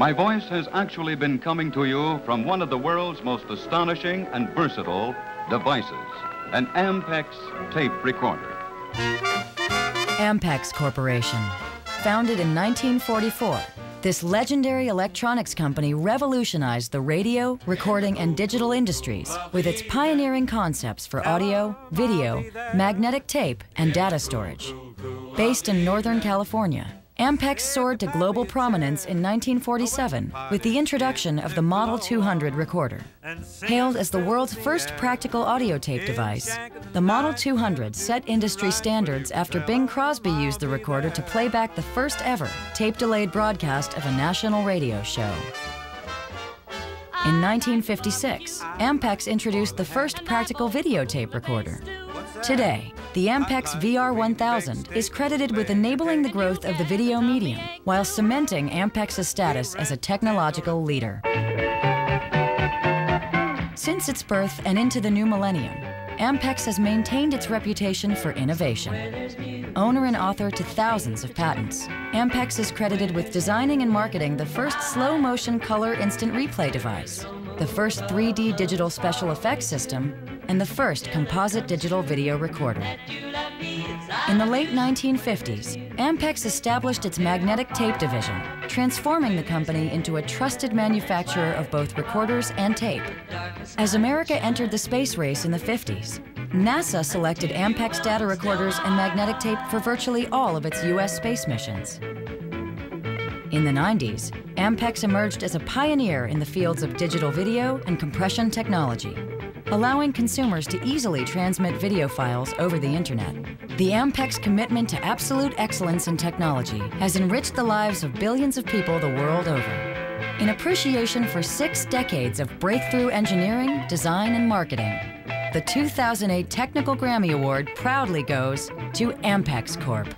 My voice has actually been coming to you from one of the world's most astonishing and versatile devices, an Ampex tape recorder. Ampex Corporation. Founded in 1944, this legendary electronics company revolutionized the radio, recording, and digital industries with its pioneering concepts for audio, video, magnetic tape, and data storage. Based in Northern California, Ampex soared to global prominence in 1947 with the introduction of the Model 200 recorder. Hailed as the world's first practical audio tape device, the Model 200 set industry standards after Bing Crosby used the recorder to play back the first ever tape-delayed broadcast of a national radio show. In 1956, Ampex introduced the first practical videotape recorder. Today, the Ampex VR1000 is credited with enabling the growth of the video medium while cementing Ampex's status as a technological leader. Since its birth and into the new millennium, Ampex has maintained its reputation for innovation. Owner and author to thousands of patents, Ampex is credited with designing and marketing the first slow-motion color instant replay device, the first 3D digital special effects system, and the first composite digital video recorder. In the late 1950s, Ampex established its magnetic tape division, transforming the company into a trusted manufacturer of both recorders and tape. As America entered the space race in the 50s, NASA selected Ampex data recorders and magnetic tape for virtually all of its U.S. space missions. In the 90s, Ampex emerged as a pioneer in the fields of digital video and compression technology allowing consumers to easily transmit video files over the internet. The Ampex commitment to absolute excellence in technology has enriched the lives of billions of people the world over. In appreciation for six decades of breakthrough engineering, design, and marketing, the 2008 Technical Grammy Award proudly goes to Ampex Corp.